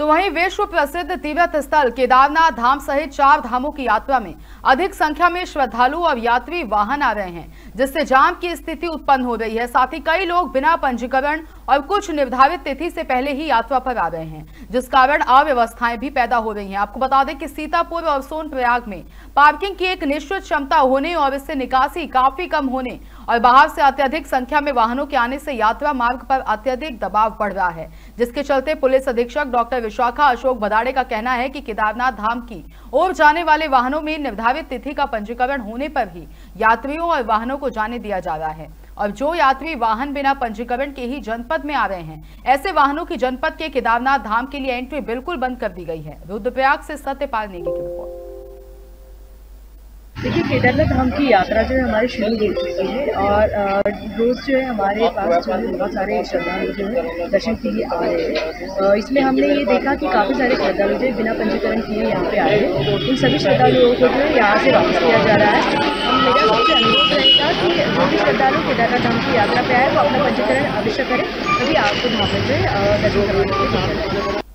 तो वहीं विश्व प्रसिद्ध तीर्थ स्थल केदारनाथ धाम सहित चार धामों की यात्रा में अधिक संख्या में श्रद्धालु और यात्री वाहन आ रहे हैं, जिससे जाम की स्थिति उत्पन्न हो रही है। साथ ही कई लोग बिना पंजीकरण और कुछ निर्धारित तिथि से पहले ही यात्रा पर आ रहे हैं, जिस कारण अव्यवस्थाएँ भी पैदा हो रही हैं। आपको बता दें कि सीतापुर और सोनप्रयाग में पार्किंग की एक निश्चित क्षमता होने और इससे निकासी काफ़ी कम होने और बाहर से अत्यधिक संख्या में वाहनों के आने से यात्रा मार्ग पर अत्यधिक दबाव बढ़ रहा है, जिसके चलते पुलिस अधीक्षक डॉक्टर विशाखा अशोक भदाड़े का कहना है कि केदारनाथ धाम की ओर जाने वाले वाहनों में निर्धारित तिथि का पंजीकरण होने पर ही यात्रियों और वाहनों को जाने दिया जा रहा है। और जो यात्री वाहन बिना पंजीकरण के ही जनपद में आ रहे हैं, ऐसे वाहनों की जनपद के केदारनाथ धाम के लिए एंट्री बिल्कुल बंद कर दी गई है। रुद्रप्रयाग से सत्यपाल नेगी की रिपोर्ट। देखिए, केदारनाथ धाम की यात्रा जो है हमारी शुरू हो चुकी है और रोज़ जो है हमारे पास जो है बहुत सारे श्रद्धालु जो है दर्शन के लिए आ रहे हैं। इसमें हमने ये देखा कि काफ़ी सारे श्रद्धालु जो है बिना पंजीकरण किए यहाँ पे आए हैं। उन सभी श्रद्धालुओं को जो है यहाँ से वापस किया जा रहा है। हम मेरा सबसे अनुरोध रहेगा कि जो भी श्रद्धालु केदारनाथ धाम की यात्रा पे आए, वो अपना पंजीकरण अवश्य करें, तभी आपको धाम में जो है दर्शन करवाने के लिए